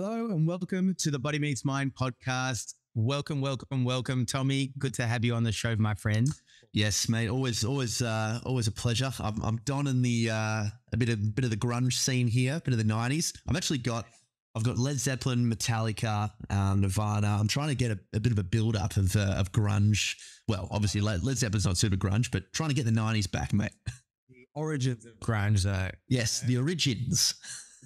Hello and welcome to the Body Meets Mind podcast. Welcome, welcome, welcome, Tommy. Good to have you on the show, my friend. Yes, mate. Always, always, uh, always a pleasure. I'm, I'm donning the uh, a bit of bit of the grunge scene here, a bit of the '90s. I've actually got, I've got Led Zeppelin, Metallica, um, Nirvana. I'm trying to get a, a bit of a build up of uh, of grunge. Well, obviously Led, Led Zeppelin's not super grunge, but trying to get the '90s back, mate. The origins of grunge, though. Yes, the origins,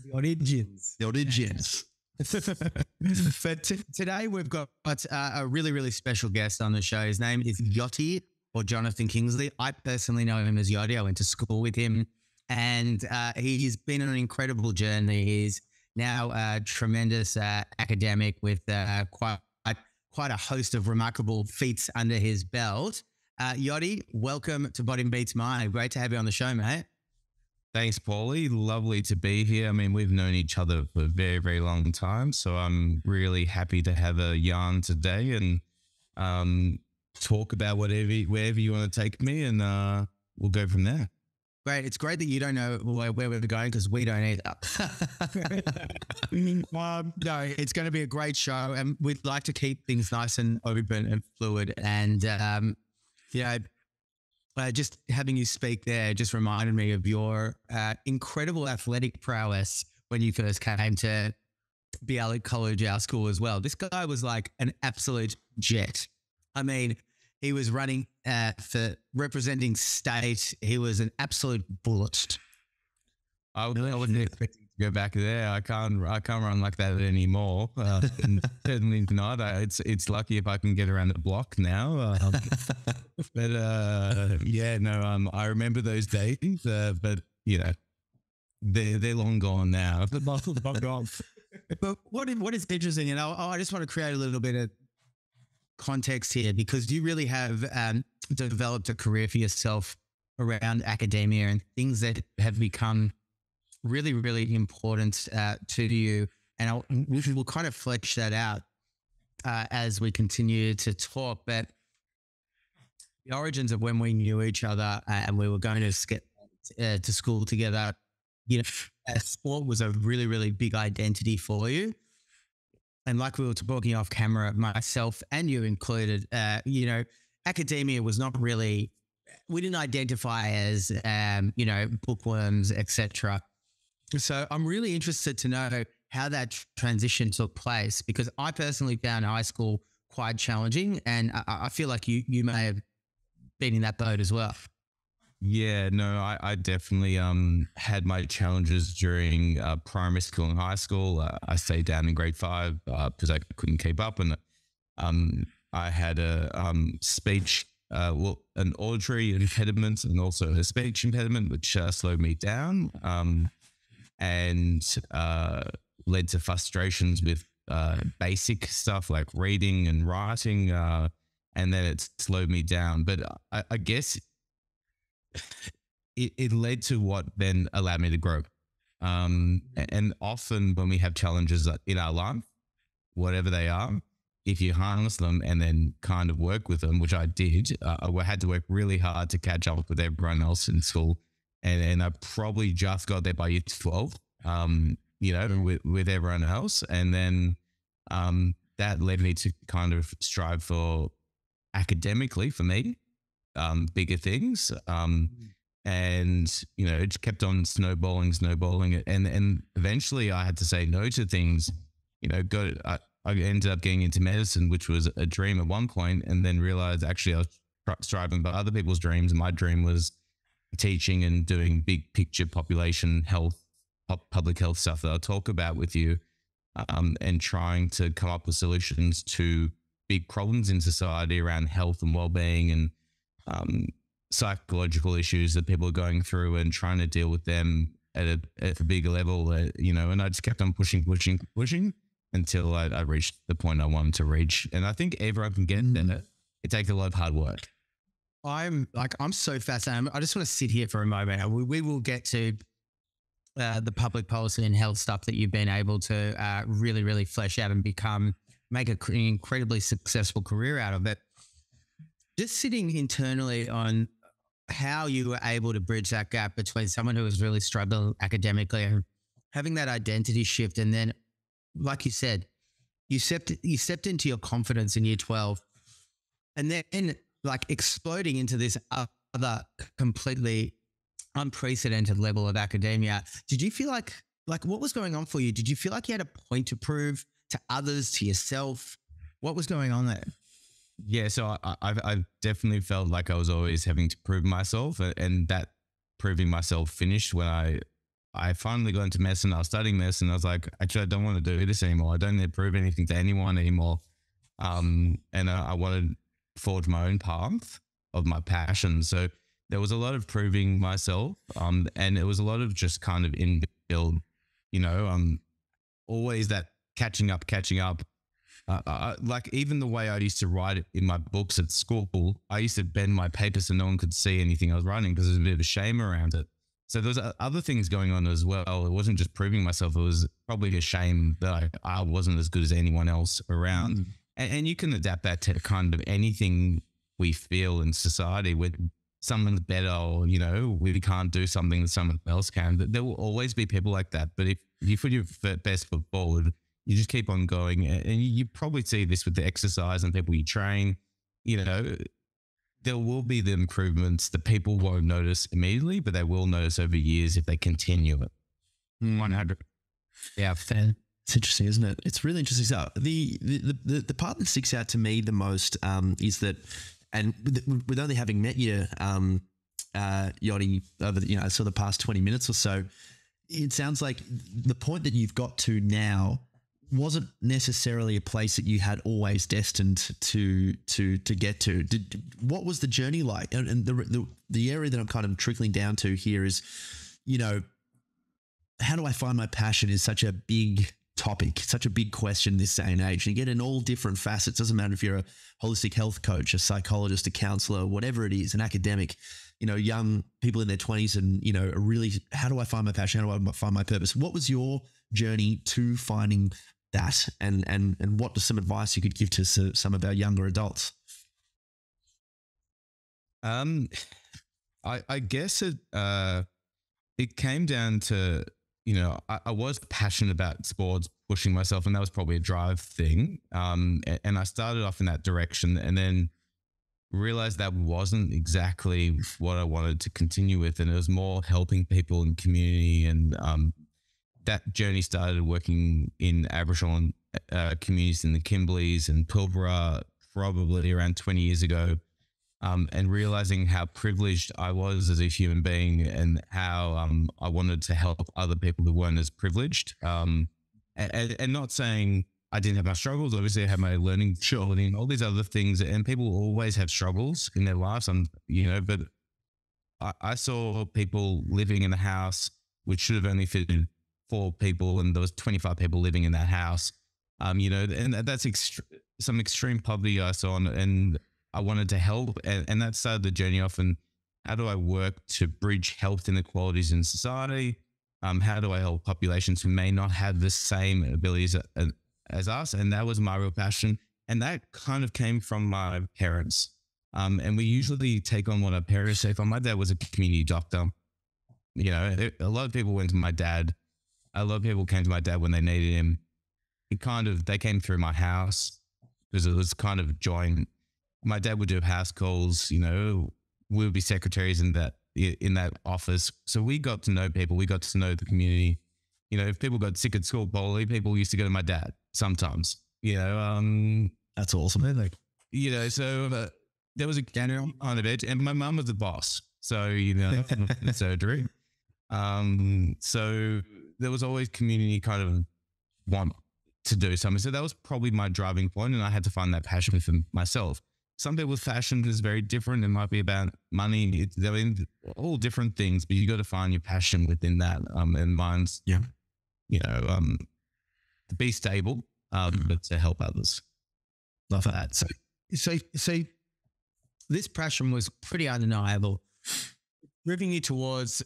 The origins. the origins. but t- today we've got uh, a really, really special guest on the show. His name is Yachty or Jonathan Kingsley. I personally know him as Yachty. I went to school with him, and uh, he's been on an incredible journey. He's now a tremendous uh, academic with uh, quite quite a host of remarkable feats under his belt. Uh, Yachty, welcome to Body Meets Mind. Great to have you on the show, mate. Thanks, Paulie. Lovely to be here. I mean, we've known each other for a very, very long time. So I'm really happy to have a yarn today and um, talk about whatever, wherever you want to take me, and uh, we'll go from there. Great. It's great that you don't know where, where we're going because we don't either. um, no, it's going to be a great show, and we'd like to keep things nice and open and fluid. And um, you know, uh, just having you speak there just reminded me of your uh, incredible athletic prowess when you first came to Bialik College, our school as well. This guy was like an absolute jet. I mean, he was running uh, for representing state. He was an absolute bullet. I, I wasn't expecting go back there. I can't. I can't run like that anymore. Uh, and certainly not. I, it's it's lucky if I can get around the block now. Uh, but uh, yeah, no. Um, I remember those days. Uh, but you know, they're they're long gone now. The muscles off. But what is, what is interesting, and I, I just want to create a little bit of context here because you really have um, developed a career for yourself around academia and things that have become really, really important uh, to you. And I'll, we will kind of flesh that out uh, as we continue to talk. But the origins of when we knew each other uh, and we were going to skip uh, to school together, you know, sport was a really, really big identity for you. And like we were talking off camera, myself and you included, uh, you know, academia was not really, we didn't identify as, um, you know, bookworms, etc. So I'm really interested to know how that transition took place because I personally found high school quite challenging, and I, I feel like you you may have been in that boat as well. Yeah, no, I, I definitely um had my challenges during uh, primary school and high school. Uh, I stayed down in grade five because I couldn't keep up, and um I had a um speech, uh, well, an auditory impediment and also a speech impediment, which uh, slowed me down. And uh, led to frustrations with uh, basic stuff like reading and writing. Uh, and then it slowed me down. But I, I guess it, it, led to what then allowed me to grow. Um, and often when we have challenges in our life, whatever they are, if you harness them and then kind of work with them, which I did, uh, I had to work really hard to catch up with everyone else in school and and I probably just got there by year twelve. Um, you know, with with everyone else, and then um, that led me to kind of strive for academically for me, um, bigger things. Um, and you know, it kept on snowballing, snowballing, and and eventually I had to say no to things. You know, go. I, I ended up getting into medicine, which was a dream at one point, and then realized actually I was striving for other people's dreams, and my dream was teaching and doing big picture population health, public health stuff that I'll talk about with you, um, and trying to come up with solutions to big problems in society around health and well-being and um, psychological issues that people are going through and trying to deal with them at a, at a bigger level, uh, you know, and I just kept on pushing, pushing, pushing until I, I, reached the point I wanted to reach. And I think everyone can get mm. it. It takes a lot of hard work. I'm like, I'm so fascinated. I just want to sit here for a moment. We, we will get to uh, the public policy and health stuff that you've been able to uh, really, really flesh out and become, make an incredibly successful career out of it. Just sitting internally on how you were able to bridge that gap between someone who was really struggling academically and having that identity shift and then like you said, you stepped you stepped into your confidence in year twelve, and then like exploding into this other completely unprecedented level of academia. Did you feel like like what was going on for you? Did you feel like you had a point to prove to others, to yourself? What was going on there? Yeah, so I, I've, I've definitely felt like I was always having to prove myself, and that proving myself finished when I I finally got into medicine. I was studying medicine. I was like, actually, I don't want to do this anymore. I don't need to prove anything to anyone anymore. Um, and I, I wanted forge my own path of my passion. So there was a lot of proving myself, um, and it was a lot of just kind of inbuilt, you know, um, always that catching up, catching up. Uh, uh, like even the way I used to write it in my books at school, I used to bend my paper so no one could see anything I was writing because there's a bit of a shame around it. So there was other things going on as well. It wasn't just proving myself; it was probably a shame that I, I wasn't as good as anyone else around. Mm. And, and, you can adapt that to kind of anything we feel in society. With someone's better, or you know, we can't do something that someone else can. There will always be people like that. But if you put your best foot forward, you just keep on going. And you probably see this with the exercise and people you train. You know, there will be the improvements that people won't notice immediately, but they will notice over years if they continue it. Hmm. One hundred. Yeah, fair. It's interesting, isn't it? It's really interesting. So the the the, the part that sticks out to me the most um, is that, and with, with only having met you, um, uh, over the, you know, so the past twenty minutes or so, it sounds like the point that you've got to now wasn't necessarily a place that you had always destined to to to get to. Did, what was the journey like? And, and the, the the area that I'm kind of trickling down to here is, you know, how do I find my passion is such a big topic, such a big question this day and age. And you get in all different facets. Doesn't matter if you're a holistic health coach, a psychologist, a counselor, whatever it is, an academic. You know, young people in their 20s and, you know, really, how do I find my passion? How do I find my purpose? What was your journey to finding that and and and what some advice you could give to some of our younger adults um i i guess it uh it came down to you know I, I, was passionate about sports pushing myself and that was probably a drive thing um and, and i started off in that direction and then realized that wasn't exactly what i wanted to continue with and it was more helping people in community and um that journey started working in Aboriginal uh, communities in the Kimberleys and Pilbara probably around 20 years ago. Um, and realizing how privileged I was as a human being and how um, I wanted to help other people who weren't as privileged. Um, and, and, not saying I didn't have my struggles. Obviously, I had my learning and all these other things. And people always have struggles in their lives. I'm, you know, but I, I saw people living in a house which should have only fitted four people and there was 25 people living in that house. Um, you know, and that's ext- some extreme poverty I saw, and, and I wanted to help, and, and that started the journey off. And how do I work to bridge health inequalities in society? Um, how do I help populations who may not have the same abilities as, as us? And that was my real passion, and that kind of came from my parents. Um, and we usually take on what our parents say. For my dad was a community doctor. You know, a lot of people went to my dad a lot of people came to my dad when they needed him. He kind of they came through my house because it was kind of joint. My dad would do house calls. You know, we would be secretaries in that in that office. So we got to know people. We got to know the community. You know, if people got sick at school, probably people used to go to my dad sometimes. You know, um, that's awesome. Like, you know, so uh, there was a general on the bed, and my mum was the boss. So you know, surgery. Um, so there was always community kind of want to do something. So that was probably my driving point, and I had to find that passion for myself. Some people's fashion is very different. It might be about money. It's, I mean, all different things, but you got to find your passion within that. Um, and mine's, yeah, you know, um, to be stable, um, mm. but to help others. Love that. So, so, so this passion was pretty undeniable, moving you towards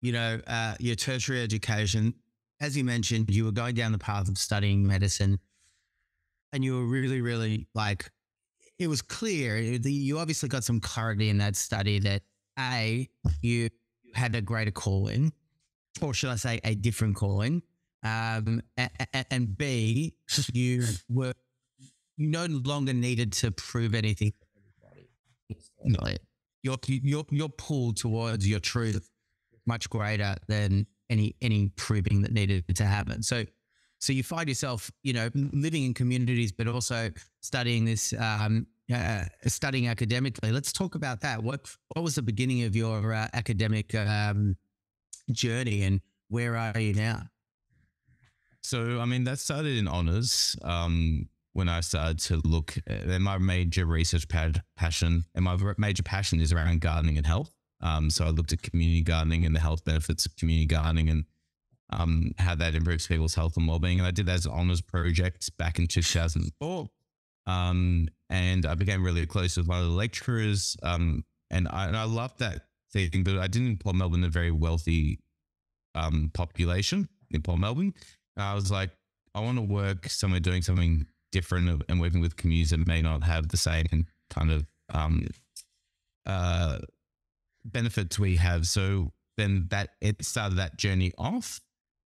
you know, uh, your tertiary education, as you mentioned, you were going down the path of studying medicine and you were really, really like, it was clear. You obviously got some clarity in that study that A, you had a greater calling, or should I say, a different calling. um, a- a- and B, you were you no longer needed to prove anything. everybody. Your your your pull towards your truth much greater than any any proving that needed to happen. So so you find yourself, you know, living in communities, but also studying this, um, uh, studying academically. Let's talk about that. What what was the beginning of your uh, academic um, journey, and where are you now? So, I mean, that started in honors um, when I started to look. And my major research pad, passion and my major passion is around gardening and health. Um, so I looked at community gardening and the health benefits of community gardening and um, how that improves people's health and well-being. And I did that as an honors project back in 2004. Um, and I became really close with one of the lecturers. Um, and I, and I loved that thing, but I didn't Port Melbourne, a very wealthy um, population in Port Melbourne. And I was like, I want to work somewhere doing something different and working with communities that may not have the same kind of um, uh, benefits we have. So then that it started that journey off.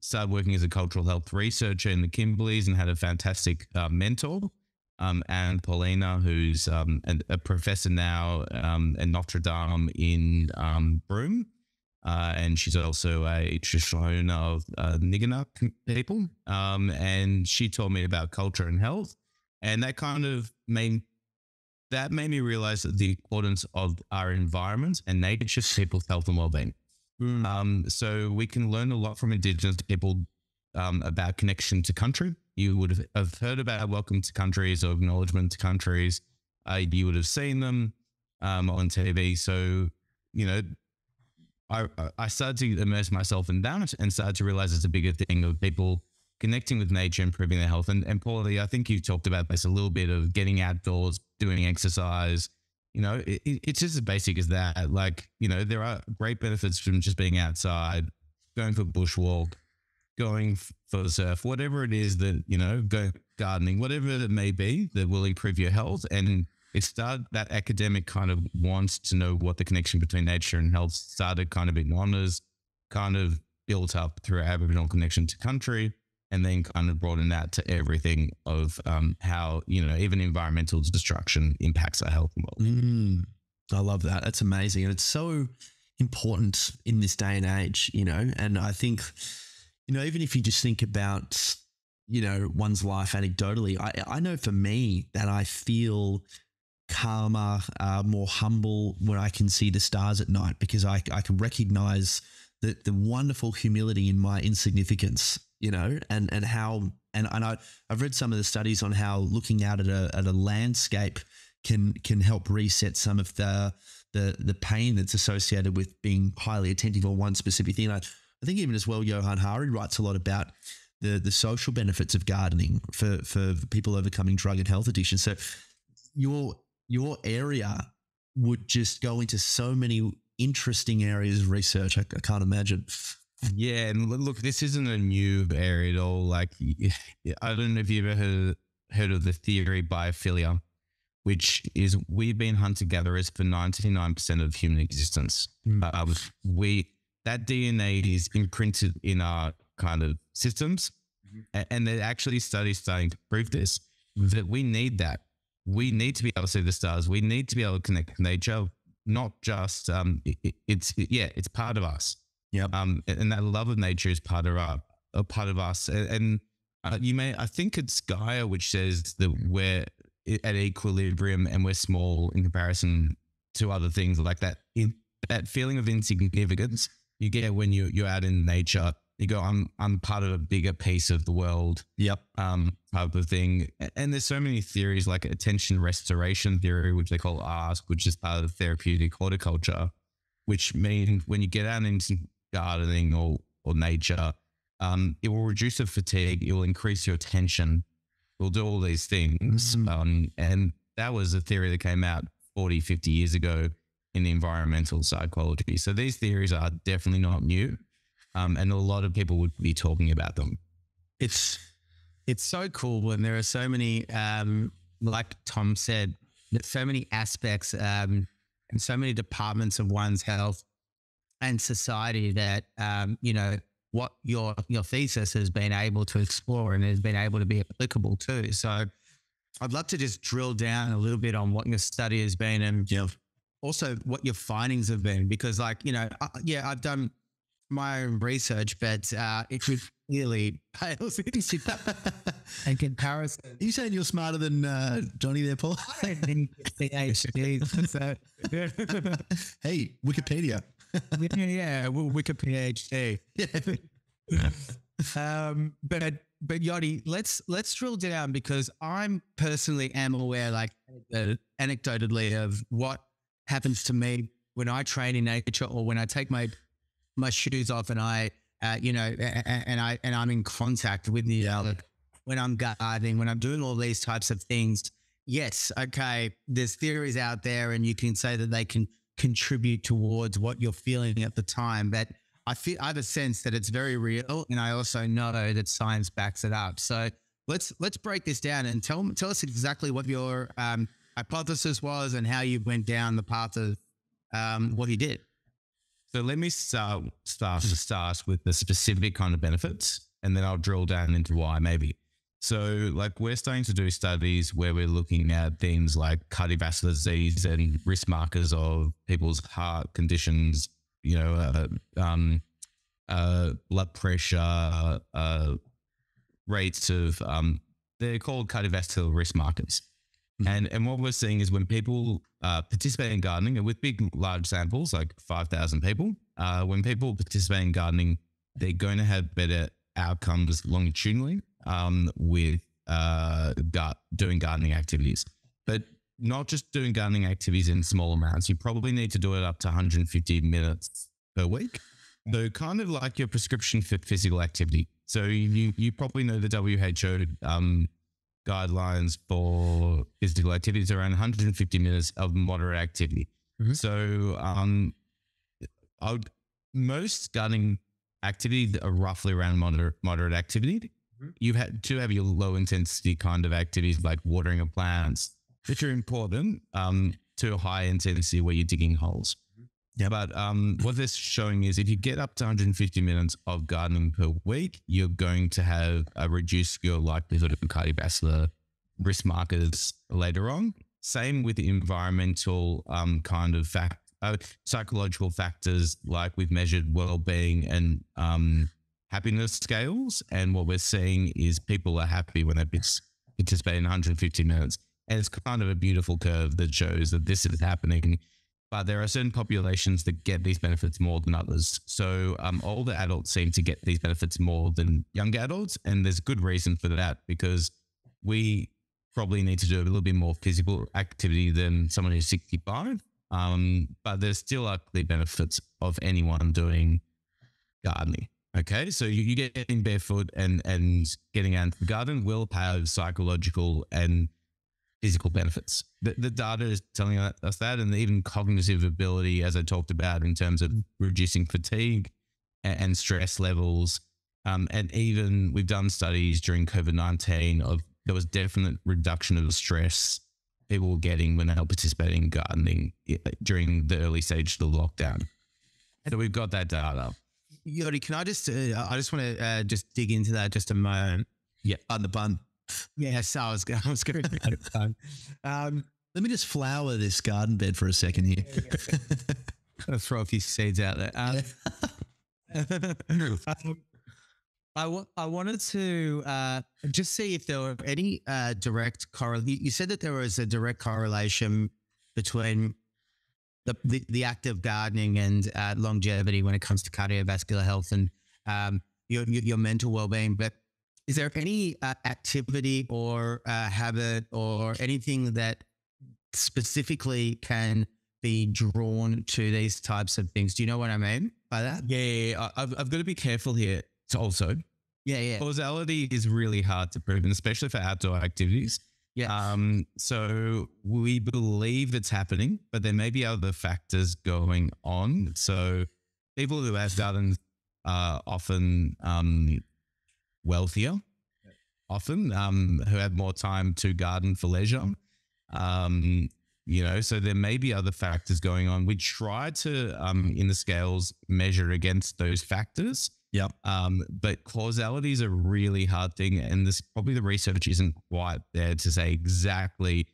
Started working as a cultural health researcher in the Kimberleys and had a fantastic uh, mentor, um, and Paulina, who's um, an- a professor now um, at Notre Dame in um, Broome. Uh, and she's also a traditional owner of uh, Nyikina people. Um, and she told me about culture and health. And that kind of made that made me realize the importance of our environment and nature to people's health and well-being. Um, so we can learn a lot from Indigenous people um, about connection to country. You would have- have heard about welcome to countries or acknowledgement to countries. Uh, you would have seen them um, on TV. So, you know, I, I started to immerse myself in that and started to realize it's a bigger thing of people connecting with nature, improving their health. And, and Paulie, I think you talked about this a little bit of getting outdoors, doing exercise. You know, it, it- it's just as basic as that. Like, you know, there are great benefits from just being outside, going for bushwalk, going for surf, whatever it is that, you know, go gardening, whatever it may be that will improve your health. And it started that academic kind of wants to know what the connection between nature and health started kind of in honors, kind of built up through our Aboriginal connection to country, and then kind of broaden that to everything of um, how, you know, even environmental destruction impacts our health and well-being. Mm, I love that. That's amazing. And it's so important in this day and age, you know. And I think, you know, even if you just think about, you know, one's life anecdotally, I, I know for me that I feel calmer, uh, more humble when I can see the stars at night because I, I can recognize the, the wonderful humility in my insignificance, you know, and, and how, and, and I, I've read some of the studies on how looking out at a, at a landscape can, can help reset some of the, the, the pain that's associated with being highly attentive on one specific thing. I, I think even as well, Johann Hari writes a lot about the, the social benefits of gardening for, for people overcoming drug and health addiction. So your your area would just go into so many interesting areas of research. I, I can't imagine. Yeah, and look, this isn't a new area at all. Like, I don't know if you've ever heard, heard of the theory biophilia, which is we've been hunter gatherers for ninety nine percent of human existence. Mm. Um, we that DNA is imprinted in our kind of systems, A- and there are actually studies starting to prove this that we need that. We need to be able to see the stars. We need to be able to connect with nature. Not just um, it- it's yeah, it's part of us Yep. um, and that love of nature is part of our, a part of us. And, and uh, you may, I think it's Gaia which says that we're at equilibrium and we're small in comparison to other things like that. In that feeling of insignificance you get when you you're out in nature. You go, I'm I'm part of a bigger piece of the world Yep. um, type of thing. And there's so many theories like attention restoration theory, which they call ASK, which is part of therapeutic horticulture, which means when you get out into gardening or, or nature, um, it will reduce your fatigue, it will increase your attention, it will do all these things. Mhm. Um, and that was a theory that came out 40, 50 years ago in the environmental psychology. So these theories are definitely not new. Um, and a lot of people would be talking about them. it's it's so cool when there are so many um like tom said so many aspects um and so many departments of one's health and society that um you know what your your thesis has been able to explore and has been able to be applicable to. So I'd love to just drill down a little bit on what your study has been and Yeah. also what your findings have been because like you know yeah i've done my own research but uh it was clearly pales in comparison you saying you're smarter than uh, Johnny there, Paul? I don't think PhD, hey, Wikipedia. yeah, yeah, Wikipedia PhD. Um, but but Yachty, let's let's drill down because I'm personally am aware, like uh, anecdotally, of what happens to me when I train in nature or when I take my my shoes off and I, uh, you know, a- a- and I and I'm in contact with the other when I'm gardening, when I'm doing all these types of things. Yes, okay, there's theories out there, and you can say that they can contribute towards what you're feeling at the time, but I feel I have a sense that it's very real, and I also know that science backs it up. So let's let's break this down and tell tell us exactly what your um, hypothesis was and how you went down the path of um, what you did. So let me start start to start with the specific kind of benefits, and then I'll drill down into why maybe. So, like, we're starting to do studies where we're looking at things like cardiovascular disease and risk markers of people's heart conditions, you know, uh, um, uh, blood pressure, uh, rates of, um, they're called cardiovascular risk markers. Mhm. And, and what we're seeing is when people uh, participate in gardening and with big, large samples, like 5,000 people, uh, when people participate in gardening, they're going to have better outcomes longitudinally um, with uh, gar- doing gardening activities. But not just doing gardening activities in small amounts. You probably need to do it up to 150 minutes per week. So kind of like your prescription for physical activity. So you you probably know the WHO um, guidelines for physical activities around 150 minutes of moderate activity. Mhm. So um, I would, most gardening activities are roughly around moderate moderate activity. Mhm. You have had to have your low intensity kind of activities like watering of plants, which are important um, to high intensity where you're digging holes. Yeah. But um, what this showing is if you get up to 150 minutes of gardening per week, you're going to have a reduced your likelihood of cardiovascular risk markers later on. Same with the environmental um, kind of fact, uh, psychological factors like we've measured well-being and um, happiness scales. And what we're seeing is people are happy when they partic- participate in 150 minutes. And it's kind of a beautiful curve that shows that this is happening. But there are certain populations that get these benefits more than others. So um, older adults seem to get these benefits more than younger adults. And there's good reason for that because we probably need to do a little bit more physical activity than someone who's 65. Um, but there's still are clear benefits of anyone doing gardening. Okay, so you, you getting barefoot and and getting out into the garden will have psychological and physical benefits. The, the data is telling us that, and even cognitive ability, as I talked about, in terms of reducing fatigue and, and stress levels. Um, and even we've done studies during COVID 19 of there was definite reduction of the stress people were getting when they were participating in gardening during the early stage of the lockdown. So we've got that data. Yodi, can I just, uh, I just want to uh, just dig into that just a moment. Yeah, on the bun. Yes, I was, I was going to. Um, Let me just flower this garden bed for a second here. Gotta throw a few seeds out there. Um, um, I wa- I wanted to uh, just see if there were any uh, direct correlation. You said that there was a direct correlation between the, the, the act of gardening and uh, longevity when it comes to cardiovascular health and um, your, your mental well being. But is there any uh, activity or uh, habit or anything that specifically can be drawn to these types of things? Do you know what I mean by that? Yeah, yeah, yeah. I've, I've got to be careful here. So also, Yeah, yeah, causality is really hard to prove, and especially for outdoor activities. Yeah. Um, so we believe it's happening, but there may be other factors going on. So people who have gardens are often um, wealthier, often um, who have more time to garden for leisure. Um, you know, so there may be other factors going on. We try to, um, in the scales, measure against those factors. Yep. Um, but causality is a really hard thing, and this probably the research isn't quite there to say exactly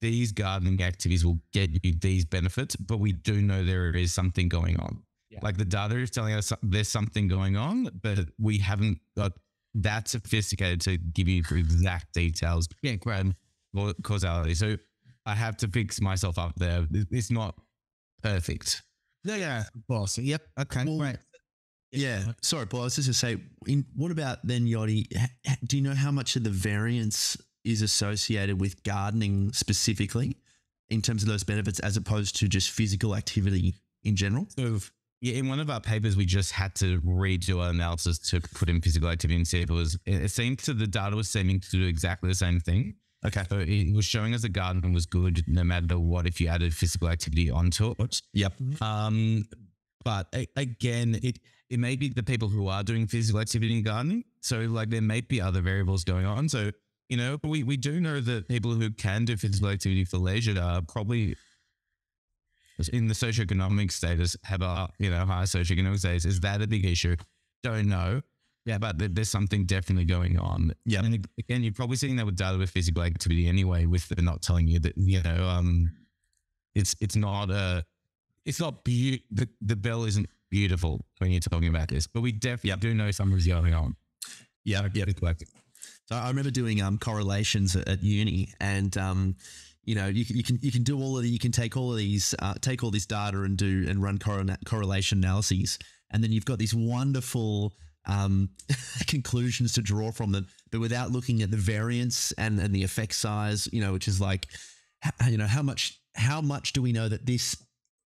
these gardening activities will get you these benefits, but we do know there is something going on. Yeah. Like the data is telling us there's something going on, but we haven't got that sophisticated to give you exact details Yeah, or causality. So I have to fix myself up there. It's not perfect. Yeah, yeah, course. Yep. Okay, Well, great. Yeah. Sorry, Paul. I was just going to say, in, what about then, Yachty? Do you know how much of the variance is associated with gardening specifically in terms of those benefits as opposed to just physical activity in general? So yeah, in one of our papers, we just had to redo our analysis to put in physical activity and see if it was. It seemed to the data was seeming to do exactly the same thing. Okay. So it was showing us the gardening was good no matter what if you added physical activity onto it. Yep. Um, but again, it it may be the people who are doing physical activity in gardening. So like there may be other variables going on. So you know, we we do know that people who can do physical activity for leisure are probably in the socioeconomic status have a you know higher socioeconomic status. Is that a big issue? Don't know. Yeah, but there's something definitely going on. Yeah. and again, you're probably seeing that with data with physical activity anyway. With the not telling you that you know, um, it's it's not a, it's not be the the bell isn't beautiful when you're talking about this, but we definitely do know something's going on. Yeah. Yeah. Physical activity. So I remember doing um, correlations at, at uni, and um, you know, you, can- you can you can do all of the, you can take all of these, uh, take all this data and do and run correla- correlation analyses, and then you've got these wonderful um, conclusions to draw from them, but without looking at the variance and and the effect size, you know, which is like, you know, how much how much do we know that this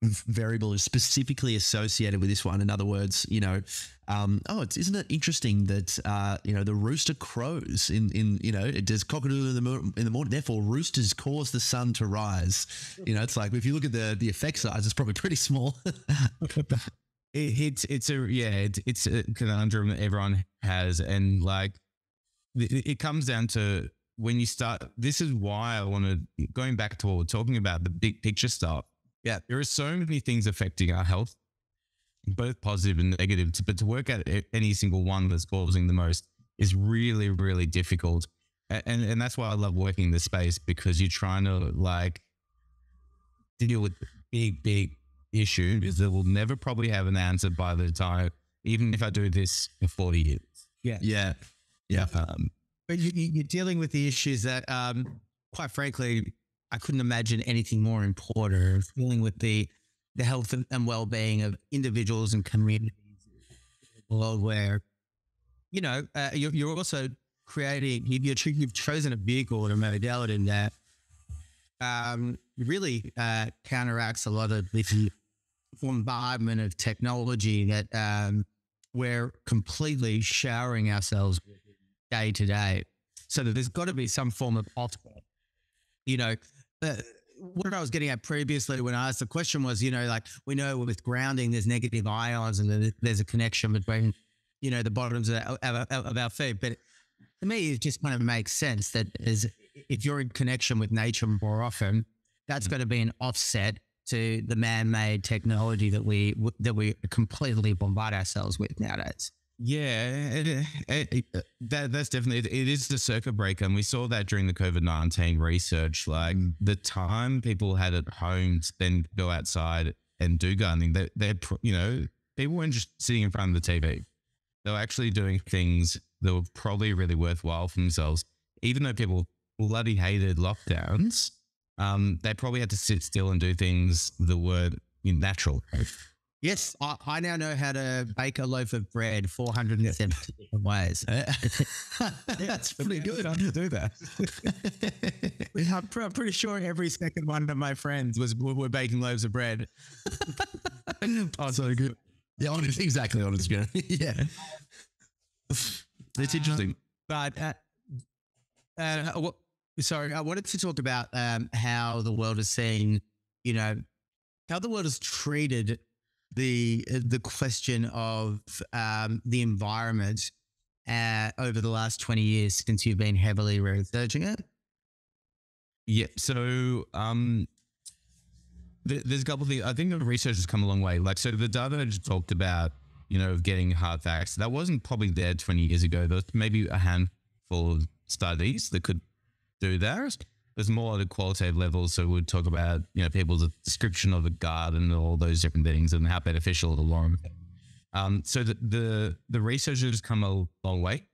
variable is specifically associated with this one. In other words, you know, um, oh, it's, isn't it interesting that uh, you know the rooster crows in in you know it does cockadoodle in the in the morning. Therefore, roosters cause the sun to rise. You know, it's like if you look at the the effect size, it's probably pretty small. It, it's it's a yeah it, it's a conundrum that everyone has and like it, it comes down to when you start this is why i want to going back to what we're talking about the big picture stuff yeah. There are so many things affecting our health both positive and negative but to work out any single one that's causing the most is really really difficult. And and that's why i love working in this space because you're trying to like deal with big big issue is that we'll never probably have an answer by the time, even if I do this for 40 years. yeah, yeah, Um, But you, you- you're dealing with the issues that, um, quite frankly, I couldn't imagine anything more important. Dealing with the the health and, well being of individuals and communities in a world where, you know, uh, you're, you're also creating. You, you've chosen a vehicle and a modality that um, really uh, counteracts a lot of the bombardment of technology that um, we're completely showering ourselves day to day. So that there's got to be some form of offset. You know, uh, what I was getting at previously when I asked the question was, you know, like we know with grounding, there's negative ions and there's a connection between, you know, the bottoms of our, of, of our feet. But to me, it just kind of makes sense that if you're in connection with nature more often, that's going to be an offset to the man-made technology that we that we completely bombard ourselves with nowadays. Yeah, it, it, it- that, that's definitely, it, is the circuit breaker. And we saw that during the COVID 19 research. Like the time people had at home to then go outside and do gardening, they, they're, you know, people weren't just sitting in front of the TV. They were actually doing things that were probably really worthwhile for themselves. Even though people bloody hated lockdowns, um, they probably had to sit still and do things that were natural. Yes, I, I now know how to bake a loaf of bread 470 different ways. that's pretty good. I to do that. I'm, pre- I'm pretty sure every second one of my friends was were, baking loaves of bread. oh, so good. Yeah, honest, exactly honest. Yeah, yeah. It's interesting. But uh, uh, what, sorry, I wanted to talk about um, how the world has seen, you know, how the world has treated the the question of um, the environment uh, over the last twenty years since you've been heavily researching it. Yeah. So, um, th- there's a couple of things. I think the research has come a long way. Like, so the data I just talked about you know, of getting hard facts. That wasn't probably there 20 years ago. There was maybe a handful of studies that could do that. There's more at a qualitative level. So we'd talk about, you know, people's description of a garden and all those different things and how beneficial the lawn. Um, so the, the, the research has come a long way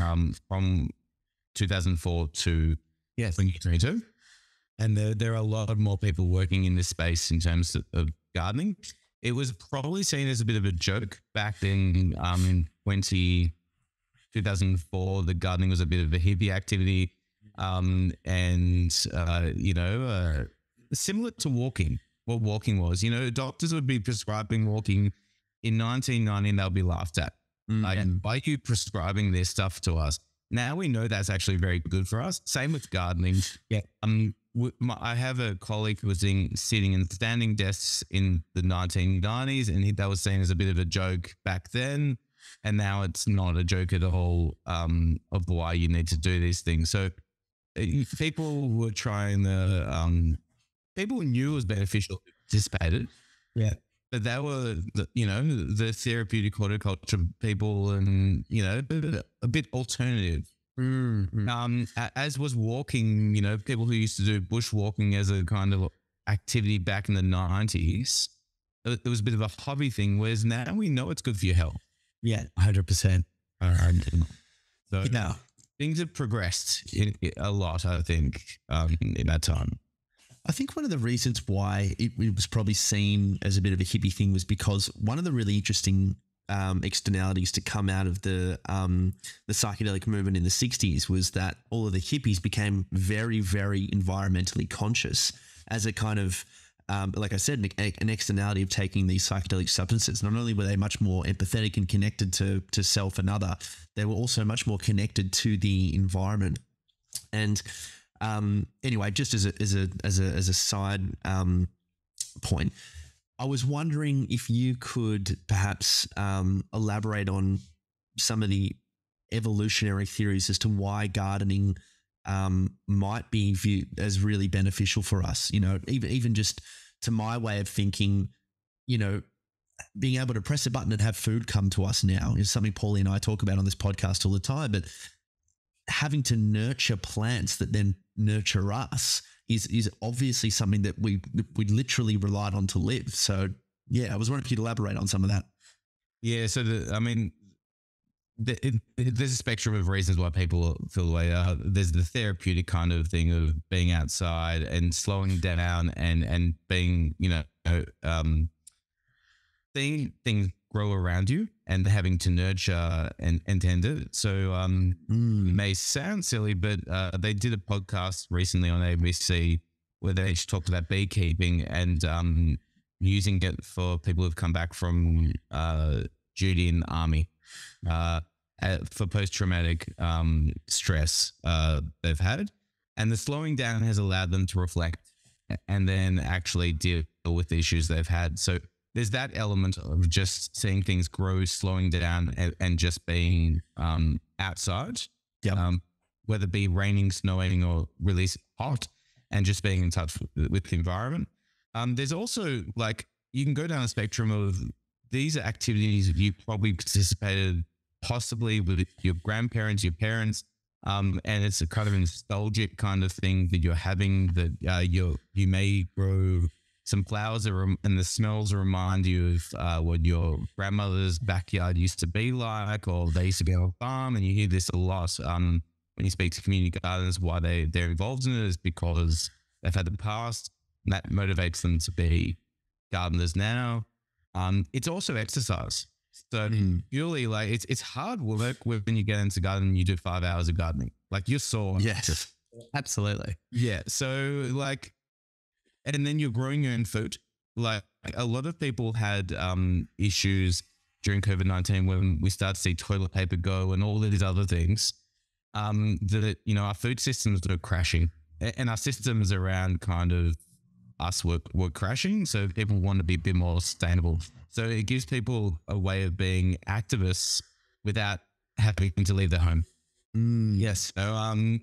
um, from 2004 to Yes. 2022. And there, there are a lot more people working in this space in terms of, of gardening. It was probably seen as a bit of a joke back then um, in 20, 2004. The gardening was a bit of a hippie activity. Um, and, uh, you know, uh, similar to walking, what walking was. You know, doctors would be prescribing walking in 1990 and they'll be laughed at. Like, why are you prescribing this stuff to us? Now we know that's actually very good for us. Same with gardening. Yeah. Um, w- my, I have a colleague who was in, sitting in standing desks in the 1990s, and he, that was seen as a bit of a joke back then. And now it's not a joke at all um, of why you need to do these things. So people were trying the, um, people knew it was beneficial, participated. Yeah. But they were, the, you know, the therapeutic horticulture people and, you know, a bit alternative. Mm, Um, as was walking, you know, people who used to do bushwalking as a kind of activity back in the 90s, it was a bit of a hobby thing, whereas now we know it's good for your health. Yeah. Hundred percent. So No. Things have progressed in, a lot, I think, um, in that time. I think one of the reasons why it, it was probably seen as a bit of a hippie thing was because one of the really interesting um, externalities to come out of the um, the psychedelic movement in the '60s was that all of the hippies became very, very environmentally conscious as a kind of um, like I said, an, externality of taking these psychedelic substances. Not only were they much more empathetic and connected to to self and other, they were also much more connected to the environment. And um, anyway, just as a as a as a as a side um, point, I was wondering if you could perhaps um, elaborate on some of the evolutionary theories as to why gardening um, might be viewed as really beneficial for us. You know, even even just to my way of thinking, you know, being able to press a button and have food come to us now is something Paulie and I talk about on this podcast all the time. But having to nurture plants that then nurture us is is obviously something that we we literally relied on to live. So yeah, I was wondering if you'd elaborate on some of that. Yeah, so the, I mean, the, it, it- there's a spectrum of reasons why people feel the way. Uh, there's the therapeutic kind of thing of being outside and slowing down and and being, you know, um, seeing things grow around you and having to nurture and, and tend it. So um, it may sound silly, but uh, they did a podcast recently on ABC where they actually talked about beekeeping and um, using it for people who've come back from uh, duty in the army uh, for post traumatic um, stress uh, they've had. And the slowing down has allowed them to reflect and then actually deal with the issues they've had. So there's that element of just seeing things grow, slowing down, and, and just being um, outside. Yep. Um, whether it be raining, snowing, or really hot, and just being in touch with, with the environment. Um, there's also like you can go down a spectrum of these are activities you probably participated possibly with your grandparents, your parents, um, and it's a kind of nostalgic kind of thing that you're having that uh, you you may grow some flowers rem- and the smells remind you of uh, what your grandmother's backyard used to be like, or they used to be on a farm, and you hear this a lot. Um, when you speak to community gardens, why they they're involved in it is because they've had the past, and that motivates them to be gardeners now. Um, it's also exercise. So purely like it's it's hard work when you get into gardening. and You do five hours of gardening, like you're sore. Yes. Absolutely. Yeah. So like, and then you're growing your own food. Like a lot of people had um, issues during COVID nineteen when we started to see toilet paper go and all of these other things. Um, that you know our food systems that are crashing, and our systems around kind of us were, were crashing. So people want to be a bit more sustainable. So it gives people a way of being activists without having to leave their home. Mm, Yes. So um,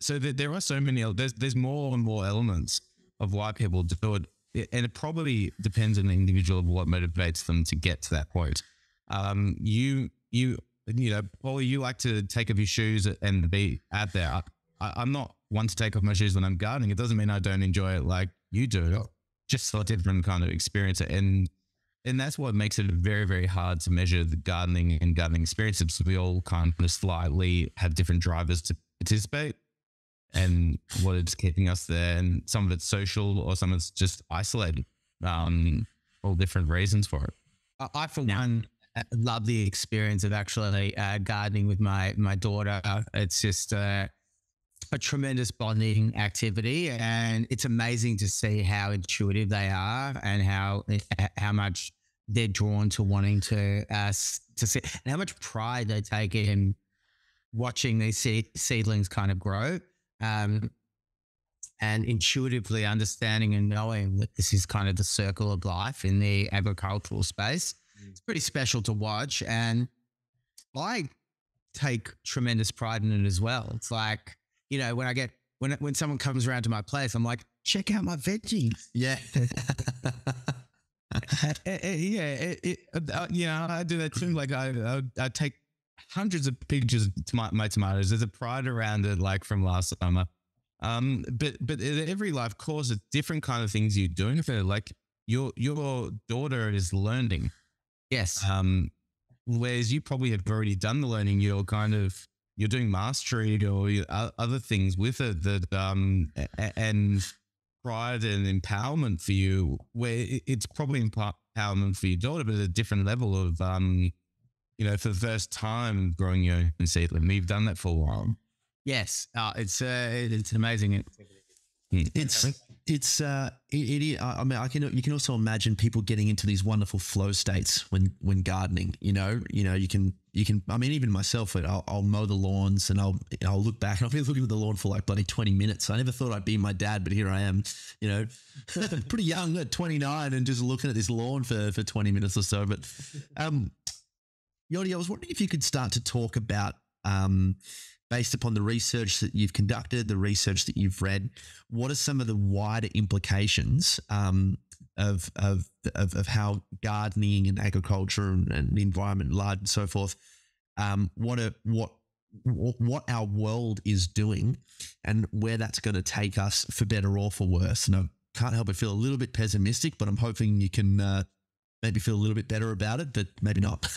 so th- there are so many. There's there's more and more elements of why people do it, and it probably depends on the individual of what motivates them to get to that point. Um, you you you know, Paul, you like to take off your shoes and be out there. I, I'm not one to take off my shoes when I'm gardening. It doesn't mean I don't enjoy it like you do. it Just for a different kind of experience, and and that's what makes it very very hard to measure the gardening and gardening experiences. because we all kind of slightly have different drivers to participate, and what is keeping us there. And some of it's social, or some of it's just isolated. Um, all different reasons for it. I, I for one, uh, love the experience of actually uh, gardening with my my daughter. It's just uh, a tremendous bonding activity, and it's amazing to see how intuitive they are and how how much they're drawn to wanting to uh, to see and how much pride they take in watching these seed, seedlings kind of grow. Um, and intuitively understanding and knowing that this is kind of the circle of life in the agricultural space. Mm. It's pretty special to watch. And I take tremendous pride in it as well. It's like, you know, when I get, when, when someone comes around to my place, I'm like, check out my veggies. Yeah. Eh, eh, eh, yeah. It, it, uh, you know, I do that too. Like I, I, I take hundreds of pictures of my, my tomatoes. There's a pride around it, like from last summer. Um, but but every life course, it's different kind of things you're doing for like your your daughter is learning. Yes. Um, whereas you probably have already done the learning. You're kind of you're doing mastery or other things with it that um and pride and empowerment for you. Where it's probably empowerment for your daughter, but at a different level of um you know for the first time growing your own seedling. You've done that for a while. Yes, uh, it's uh, it's amazing. It's it's uh, it, it, I mean, I can you can also imagine people getting into these wonderful flow states when when gardening. You know, you know, you can you can. I mean, even myself, I'll, I'll mow the lawns and I'll I'll look back and I'll be looking at the lawn for like bloody twenty minutes. I never thought I'd be my dad, but here I am. You know, pretty young at twenty nine and just looking at this lawn for for twenty minutes or so. But um, Yotti, I was wondering if you could start to talk about um based upon the research that you've conducted, the research that you've read, what are some of the wider implications um, of, of, of, of, how gardening and agriculture and, and, the environment large and so forth, um, what, are, what, what our world is doing and where that's going to take us for better or for worse. And I can't help but feel a little bit pessimistic, but I'm hoping you can uh, maybe feel a little bit better about it, but maybe not.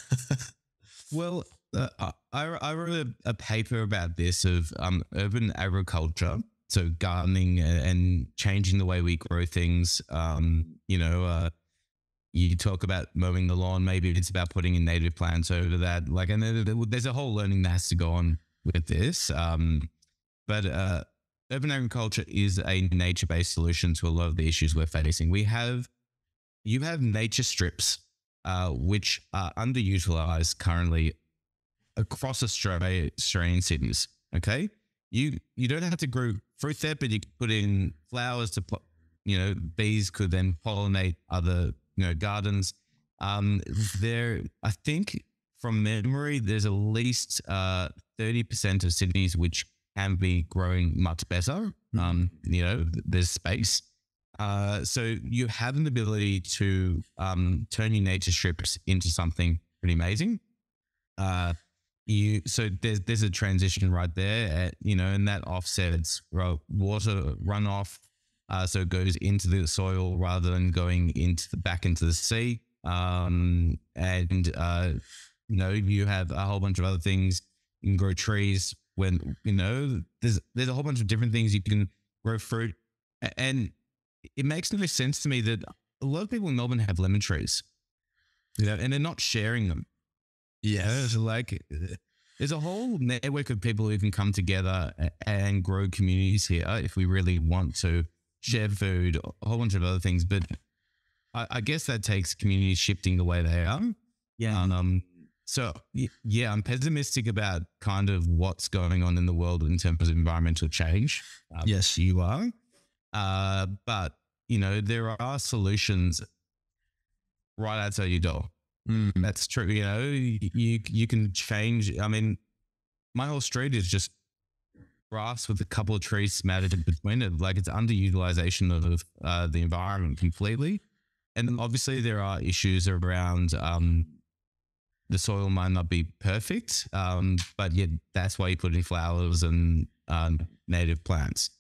well, uh, I, I wrote a, a, paper about this of um, urban agriculture, so gardening and changing the way we grow things. Um, you know, uh, you talk about mowing the lawn. Maybe it's about putting in native plants over that. Like, and there's a whole learning that has to go on with this. Um, but uh, urban agriculture is a nature-based solution to a lot of the issues we're facing. We have, you have nature strips, uh, which are underutilized currently across Australia, Australian cities. Okay, you you don't have to grow fruit there, but you can put in flowers to, you know, bees could then pollinate other you know gardens. Um, there, I think from memory, there's at least uh, thirty percent of cities which can be growing much better. Mm-hmm. Um, you know, there's space. Uh, so you have an ability to um, turn your nature strips into something pretty amazing. Uh, you so there's there's a transition right there at, you know and that offsets water runoff uh, so it goes into the soil rather than going into the back into the sea. Um, and uh, you know you have a whole bunch of other things. You can grow trees when you know there's there's a whole bunch of different things you can grow fruit. And it makes no sense to me that a lot of people in Melbourne have lemon trees you know and they're not sharing them yeah, like there's a whole network of people who can come together and grow communities here if we really want to share food, a whole bunch of other things. But I, I guess that takes communities shifting the way they are. Yeah. Um. So yeah, I'm pessimistic about kind of what's going on in the world in terms of environmental change. Uh, yes, you are. Uh, but you know there are solutions right outside your door. Mm, that's true. You know, you you can change. I mean, my whole street is just grass with a couple of trees smattered in between it. Like it's underutilization of uh, the environment completely. And obviously, there are issues around, um, the soil might not be perfect, um, but yet that's why you put in flowers and um, native plants.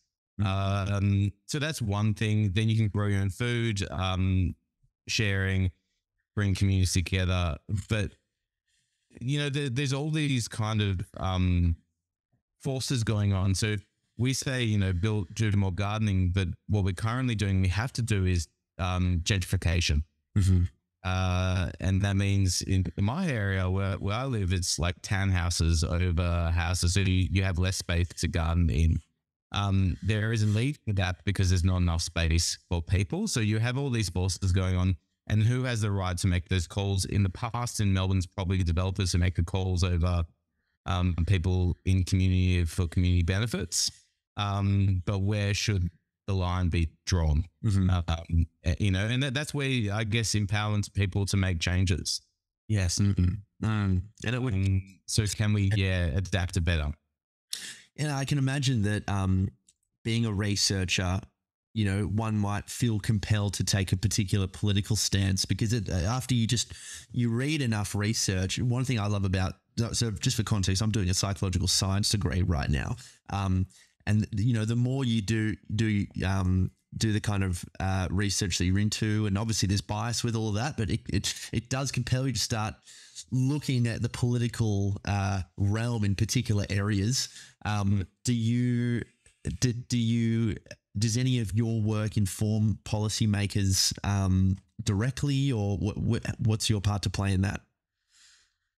Um, so that's one thing. Then you can grow your own food, um, sharing, bring communities together. But you know, there, there's all these kind of um, forces going on. So we say, you know, build do more gardening, but what we're currently doing, we have to do is um, gentrification. Mhm. Uh, and that means in, in my area where, where I live, it's like townhouses over houses. So you, you have less space to garden in. Um, there is a need for that because there's not enough space for people. So you have all these forces going on. And who has the right to make those calls? In the past, in Melbourne's probably developers who make the calls over um, people in community for community benefits. Um, but where should the line be drawn? Mhm. Um, eh, you know, and that, that's where I guess empowers people to make changes. Yes. Mhm. Um, and it would Mm, so can we, yeah, adapt it better? And I can imagine that um, being a researcher, you know, one might feel compelled to take a particular political stance because it, after you just you read enough research. One thing I love about so just for context, I'm doing a psychological science degree right now, um, and you know, the more you do do um, do the kind of uh, research that you're into, and obviously there's bias with all of that, but it it, it does compel you to start looking at the political uh, realm in particular areas. Um, do you do, do you does any of your work inform policymakers um, directly, or what, what, what's your part to play in that?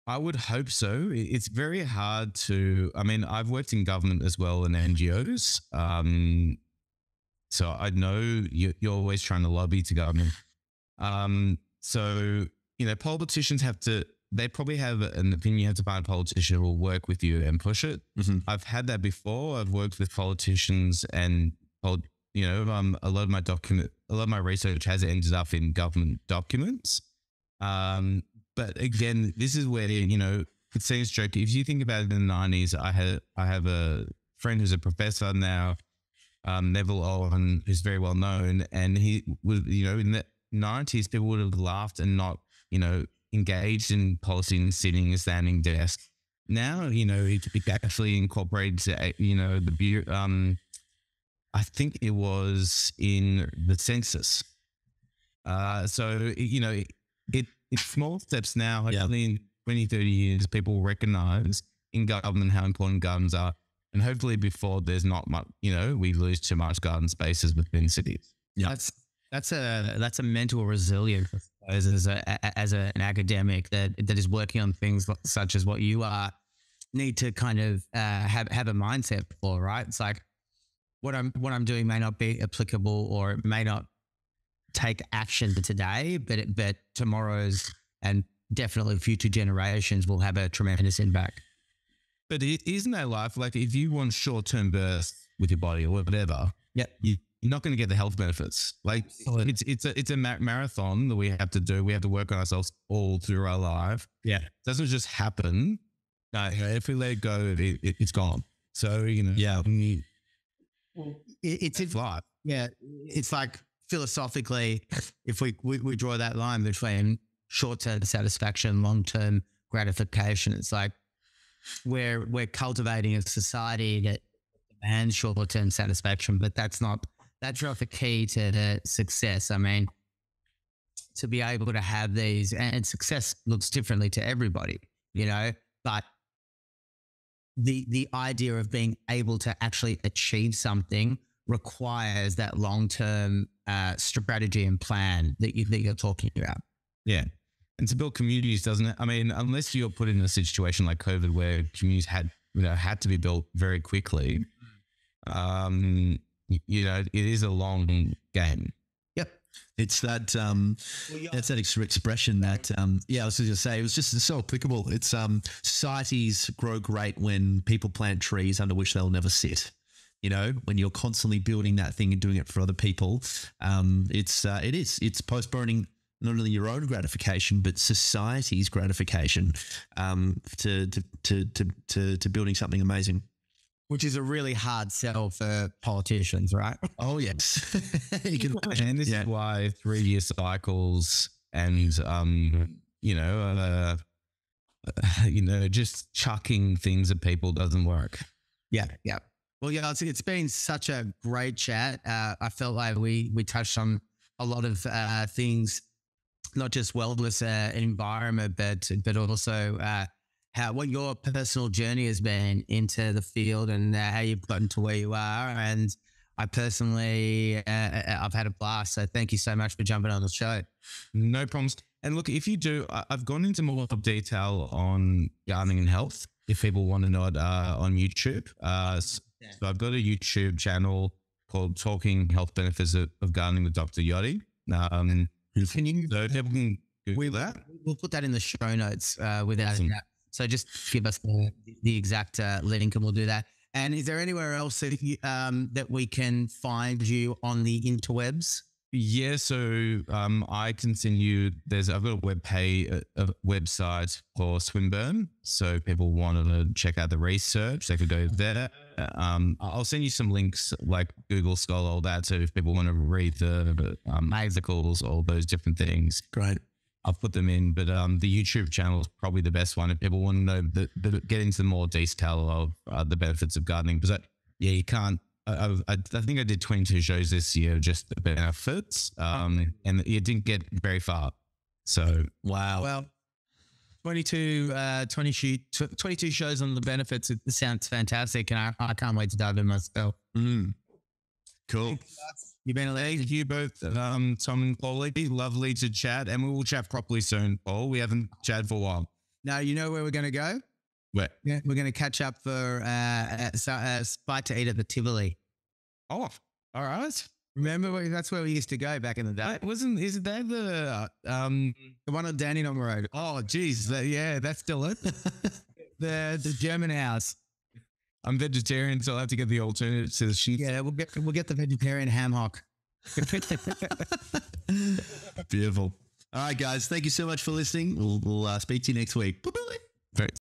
I would hope so. It's very hard to. I mean, I've worked in government as well and NGOs. Um, so I know you- you're always trying to lobby to government. Um, so you know, politicians have to. They probably have an opinion. You have to find a politician who will work with you and push it. Mhm. I've had that before. I've worked with politicians and you know, um, a lot of my document, a lot of my research has ended up in government documents. Um, but again, this is where you know it seems tricky. If you think about it in the nineties, I had I have a friend who's a professor now, um, Neville Owen, who's very well known, and he was you know in the nineties people would have laughed and not you know engaged in policy and sitting a standing desk. Now you know it, actually incorporates uh, you know the um, I think it was in the census. Uh, so you know it, it it's small steps now. Yeah. Hopefully, in 20, 30 years, people will recognize in government how important gardens are. And hopefully, before there's not much, you know, we lose too much garden spaces within cities. Yeah. That's that's a that's a mental resilience I as a a- as a, an academic that that is working on things such as what you are need to kind of uh, have have a mindset for right. It's like what I'm what I'm doing may not be applicable or it may not take action today, but it, but tomorrow's and definitely future generations will have a tremendous impact. But isn't that life? Like, if you want short term bursts with your body or whatever, Yep. you, you're not going to get the health benefits. Like, Absolutely. it's it's a it's a ma- marathon that we have to do. We have to work on ourselves all through our life. Yeah. It doesn't just happen. No, if we let it go, it, it, it's gone. So you know, Yeah. It, it's it's life. Yeah, it's like philosophically, if we, we, we draw that line between short term satisfaction, long term gratification, it's like we're we're cultivating a society that demands short term satisfaction, but that's not that's not the key to the success. I mean, to be able to have these, and success looks differently to everybody, you know, but the the idea of being able to actually achieve something requires that long term uh, strategy and plan that you that you're talking about. Yeah. And to build communities, doesn't it? I mean, unless you're put in a situation like COVID where communities had, you know, had to be built very quickly, um, you know, it is a long game. It's that um, that's that ex- expression that um, yeah, I was just gonna say it was just so applicable. It's um, societies grow great when people plant trees under which they'll never sit. You know, when you're constantly building that thing and doing it for other people, um, it's uh, it is it's postponing not only your own gratification but society's gratification um, to, to to to to to building something amazing. Which is a really hard sell for politicians, right? Oh yes, you can And this Yeah. is why three year cycles and, um, you know, uh, you know, just chucking things at people doesn't work. Yeah, yeah. Well, yeah, it's, it's been such a great chat. Uh, I felt like we we touched on a lot of uh, things, not just wellness uh, environment, but but also uh, how what your personal journey has been into the field and uh, how you've gotten to where you are. And I personally, uh, uh, I've had a blast. So thank you so much for jumping on the show. No problems. And look, if you do, I've gone into more detail on gardening and health. If people want to know it uh, on YouTube, uh, so I've got a YouTube channel called Talking Health Benefits of, Gardening with Dr. Yotti. Um, Can you? so people can Google that. We'll put that in the show notes uh, without Awesome. that. So just give us the, the exact uh, link and we'll do that. And is there anywhere else that, you, um, that we can find you on the interwebs? Yeah, so um, I continue. There's I've got a web pay a, a website for Swinburne, so people wanted to check out the research, they could go there. Um, I'll send you some links like Google Scholar, all that. So if people want to read the um, articles, all those different things, Great. I'll put them in. But um, the YouTube channel is probably the best one if people want to know the, the get into more detail of uh, the benefits of gardening. Because yeah, you can't. I, I, I think I did 22 shows this year, just the benefits, um, and it didn't get very far. So Wow. Well, 22, uh, 20 shoot, tw- 22 shows on the benefits. It sounds fantastic. And I, I can't wait to dive in myself. Mm. Cool. You've been a thank you both, um, Tom and Paulie. Lovely to chat, and we will chat properly soon, Paul. We haven't chatted for a while. Now, you know where we're going to go? Where? Yeah. We're going to catch up for uh, uh, so- uh, Spite to Eat at the Tivoli. Oh, all right. Remember, where- that's where we used to go back in the day. That wasn't. Is that the um? The one on Dandenong Road. Oh, geez, that, yeah, that's still it. The, the German house. I'm vegetarian, so I'll have to get the alternative to the sheep. Yeah, we'll get we'll get the vegetarian ham hock. Beautiful. All right, guys. Thank you so much for listening. We'll, we'll uh, speak to you next week. Bye-bye.